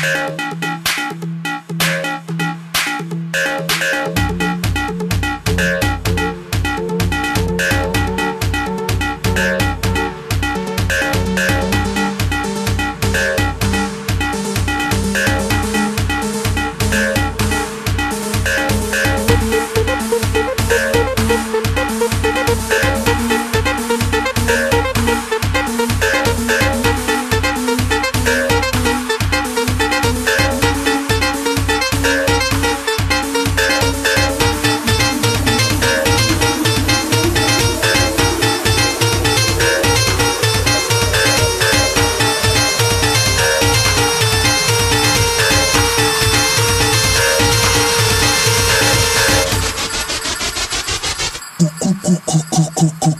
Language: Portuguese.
cu cucu.